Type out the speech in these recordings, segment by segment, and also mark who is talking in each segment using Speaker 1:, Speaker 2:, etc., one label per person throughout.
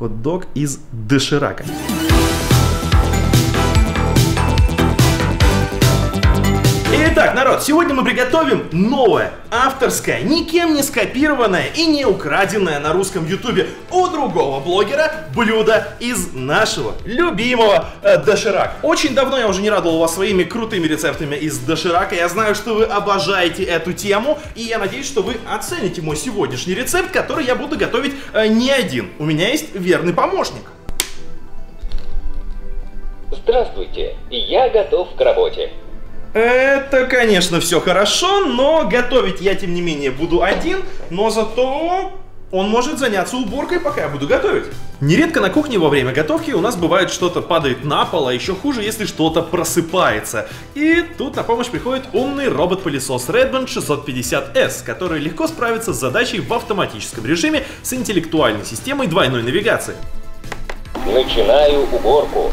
Speaker 1: хот-дог из доширака. Итак, народ, сегодня мы приготовим новое, авторское, никем не скопированное и не украденное на русском ютубе у другого блогера блюдо из нашего любимого э, доширака. Очень давно я уже не радовал вас своими крутыми рецептами из доширака. Я знаю, что вы обожаете эту тему, и я надеюсь, что вы оцените мой сегодняшний рецепт, который я буду готовить э, не один. У меня есть верный помощник.
Speaker 2: Здравствуйте, я готов к работе.
Speaker 1: Это, конечно, все хорошо, но готовить я, тем не менее, буду один, но зато он может заняться уборкой, пока я буду готовить. Нередко на кухне во время готовки у нас бывает что-то падает на пол, а еще хуже, если что-то просыпается. И тут на помощь приходит умный робот-пылесос Redmond 650S, который легко справится с задачей в автоматическом режиме с интеллектуальной системой двойной навигации.
Speaker 2: Начинаю уборку.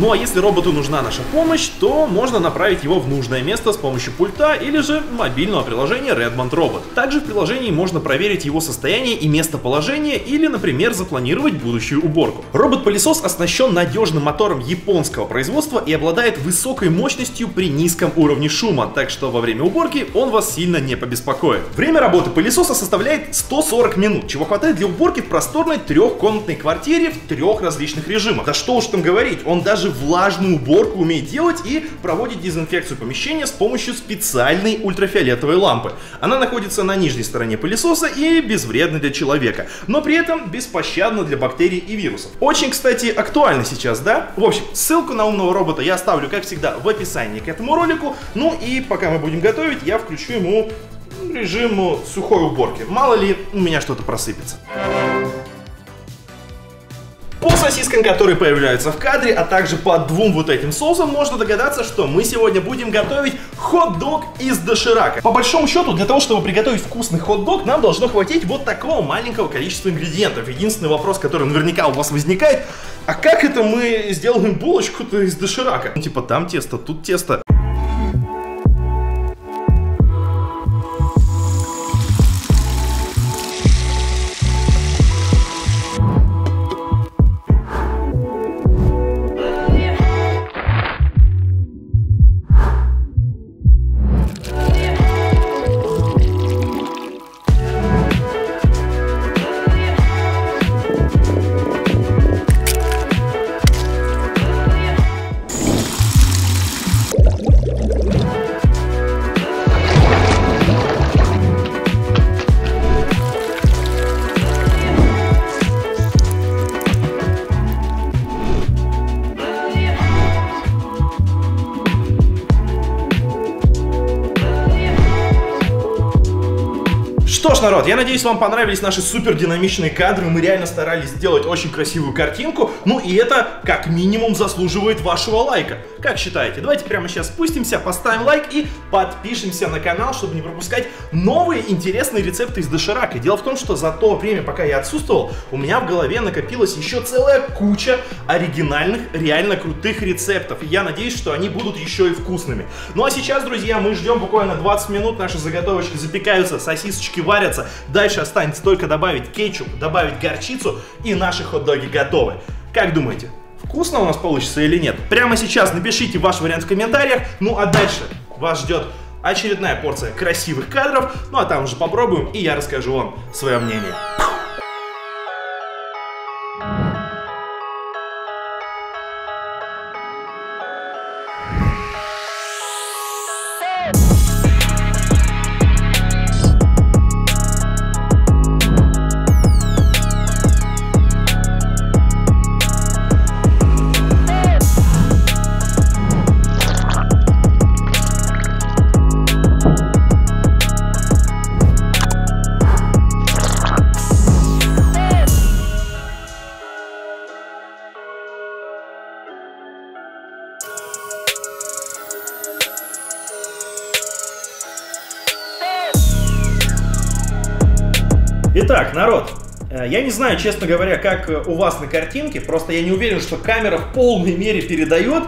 Speaker 1: Ну а если роботу нужна наша помощь, то можно направить его в нужное место с помощью пульта или же мобильного приложения Redmond Robot. Также в приложении можно проверить его состояние и местоположение или, например, запланировать будущую уборку. Робот-пылесос оснащен надежным мотором японского производства и обладает высокой мощностью при низком уровне шума, так что во время уборки он вас сильно не побеспокоит. Время работы пылесоса составляет 140 минут, чего хватает для уборки в просторной трехкомнатной квартире в трех различных режимах. Да что уж там говорить, он даже влажную уборку умеет делать и проводит дезинфекцию помещения с помощью специальной ультрафиолетовой лампы. Она находится на нижней стороне пылесоса и безвредна для человека, но при этом беспощадна для бактерий и вирусов. Очень, кстати, актуально сейчас, да? В общем, ссылку на умного робота я оставлю, как всегда, в описании к этому ролику. Ну и пока мы будем готовить, я включу ему режим сухой уборки. Мало ли у меня что-то просыпется. По сосискам, которые появляются в кадре, а также по двум вот этим соусам, можно догадаться, что мы сегодня будем готовить хот-дог из доширака. По большому счету, для того, чтобы приготовить вкусный хот-дог, нам должно хватить вот такого маленького количества ингредиентов. Единственный вопрос, который наверняка у вас возникает, а как это мы сделаем булочку-то из доширака? Ну, типа там тесто, тут тесто. Что ж, народ, я надеюсь, вам понравились наши супер динамичные кадры. Мы реально старались сделать очень красивую картинку. Ну и это, как минимум, заслуживает вашего лайка. Как считаете? Давайте прямо сейчас спустимся, поставим лайк и подпишемся на канал, чтобы не пропускать новые интересные рецепты из доширака. Дело в том, что за то время, пока я отсутствовал, у меня в голове накопилась еще целая куча оригинальных, реально крутых рецептов. И я надеюсь, что они будут еще и вкусными. Ну а сейчас, друзья, мы ждем буквально 20 минут. Наши заготовочки запекаются, сосисочки варятся. Дальше останется только добавить кетчуп, добавить горчицу, и наши хот-доги готовы. Как думаете, вкусно у нас получится или нет? Прямо сейчас напишите ваш вариант в комментариях. Ну а дальше вас ждет очередная порция красивых кадров. Ну а там уже попробуем, и я расскажу вам свое мнение. Итак, народ, э, я не знаю, честно говоря, как э, у вас на картинке, просто я не уверен, что камера в полной мере передает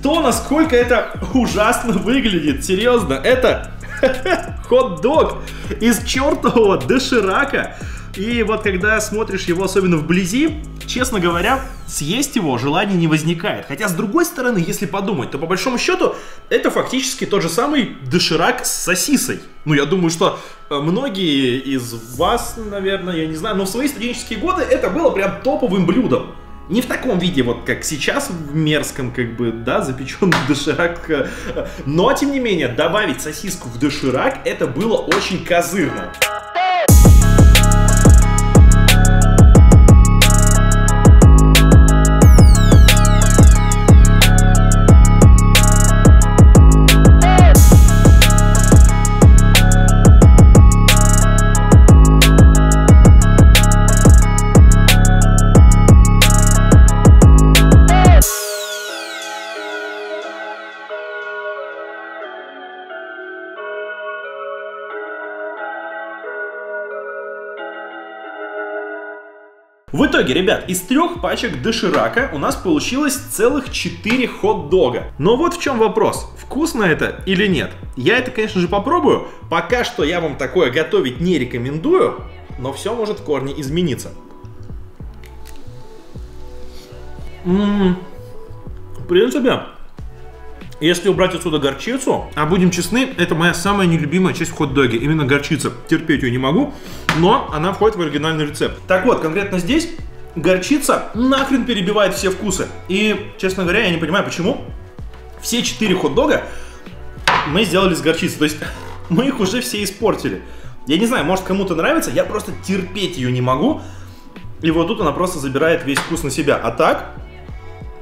Speaker 1: то, насколько это ужасно выглядит. Серьезно, это хот-дог из чертового доширака. И вот когда смотришь его особенно вблизи, честно говоря, съесть его желания не возникает. Хотя, с другой стороны, если подумать, то по большому счету это фактически тот же самый доширак с сосисой. Ну, я думаю, что э, многие из вас, наверное, я не знаю, но в свои студенческие годы это было прям топовым блюдом. Не в таком виде, вот как сейчас в мерзком, как бы, да, запеченный доширак. э, Но, тем не менее, добавить сосиску в доширак, это было очень козырно. В итоге, ребят, из трех пачек доширака у нас получилось целых 4 хот-дога. Но вот в чем вопрос. Вкусно это или нет? Я это, конечно же, попробую. Пока что я вам такое готовить не рекомендую, но все может в корне измениться. М, В принципе, если убрать отсюда горчицу, а будем честны, это моя самая нелюбимая часть в хот-доге, именно горчица. Терпеть ее не могу, но она входит в оригинальный рецепт. Так вот, конкретно здесь горчица нахрен перебивает все вкусы. И, честно говоря, я не понимаю, почему все четыре хот-дога мы сделали с горчицей. То есть мы их уже все испортили. Я не знаю, может кому-то нравится, я просто терпеть ее не могу. И вот тут она просто забирает весь вкус на себя. А так,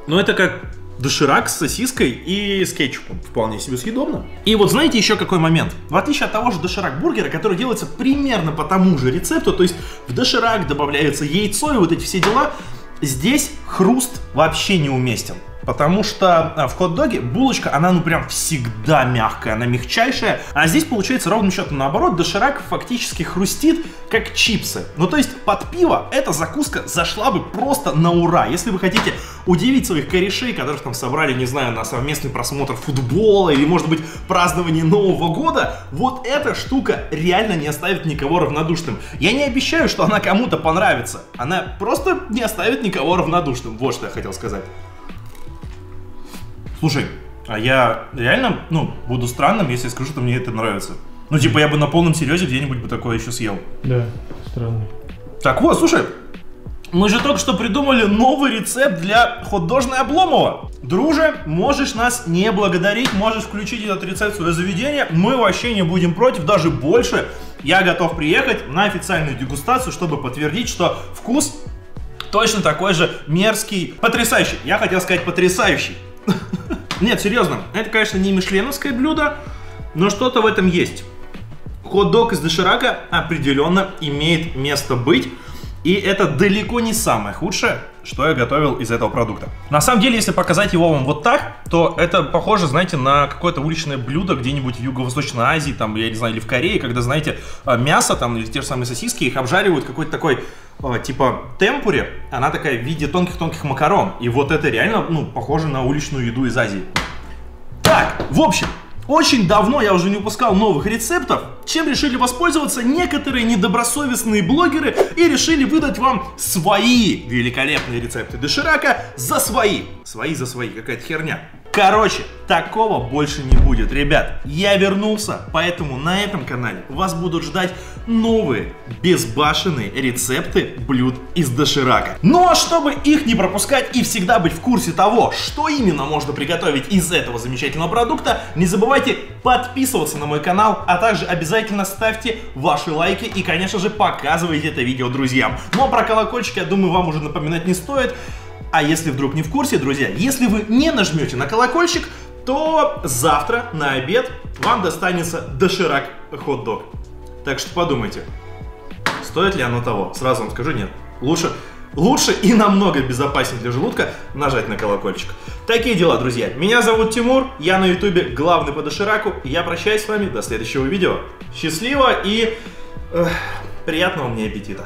Speaker 1: ну это как доширак с сосиской и с кетчупом. Вполне себе съедобно. И вот знаете еще какой момент? В отличие от того же доширак бургера, который делается примерно по тому же рецепту, то есть в доширак добавляется яйцо и вот эти все дела, здесь хруст вообще неуместен. Потому что а, в хот-доге булочка, она ну прям всегда мягкая, она мягчайшая. А здесь получается ровным счетом наоборот, доширак фактически хрустит, как чипсы. Ну то есть под пиво эта закуска зашла бы просто на ура. Если вы хотите удивить своих корешей, которых там собрали, не знаю, на совместный просмотр футбола или может быть празднование Нового года, вот эта штука реально не оставит никого равнодушным. Я не обещаю, что она кому-то понравится. Она просто не оставит никого равнодушным. Вот что я хотел сказать. Слушай, а я реально, ну, буду странным, если скажу, что мне это нравится. Ну, типа, я бы на полном серьезе где-нибудь бы такое еще съел.
Speaker 3: Да, странный.
Speaker 1: Так вот, слушай, мы же только что придумали новый рецепт для хот-дожной Обломова. Друже, можешь нас не благодарить, можешь включить этот рецепт в свое заведение. Мы вообще не будем против, даже больше. Я готов приехать на официальную дегустацию, чтобы подтвердить, что вкус точно такой же мерзкий, потрясающий. Я хотел сказать потрясающий. Нет, серьезно, это, конечно, не мишленовское блюдо, но что-то в этом есть. Хот-дог из доширака определенно имеет место быть. И это далеко не самое худшее, что я готовил из этого продукта. На самом деле, если показать его вам вот так, то это похоже, знаете, на какое-то уличное блюдо где-нибудь в Юго-Восточной Азии, там, я не знаю, или в Корее, когда, знаете, а, мясо там, или те же самые сосиски, их обжаривают какой-то такой, а, типа, темпуре, она такая в виде тонких-тонких макарон. И вот это реально, ну, похоже на уличную еду из Азии. Так, в общем, очень давно я уже не выпускал новых рецептов, чем решили воспользоваться некоторые недобросовестные блогеры и решили выдать вам свои великолепные рецепты доширака за свои. Свои за свои, какая-то херня. Короче, такого больше не будет, ребят. Я вернулся, поэтому на этом канале вас будут ждать новые безбашенные рецепты блюд из доширака. Ну а чтобы их не пропускать и всегда быть в курсе того, что именно можно приготовить из этого замечательного продукта, не забывайте подписываться на мой канал, а также обязательно ставьте ваши лайки и, конечно же, показывайте это видео друзьям. Ну а про колокольчик, я думаю, вам уже напоминать не стоит. А если вдруг не в курсе, друзья, если вы не нажмете на колокольчик, то завтра на обед вам достанется доширак хот-дог. Так что подумайте, стоит ли оно того? Сразу вам скажу, нет. Лучше, лучше и намного безопаснее для желудка нажать на колокольчик. Такие дела, друзья. Меня зовут Тимур, я на ютубе главный по дошираку. Я прощаюсь с вами до следующего видео. Счастливо и э, приятного мне аппетита.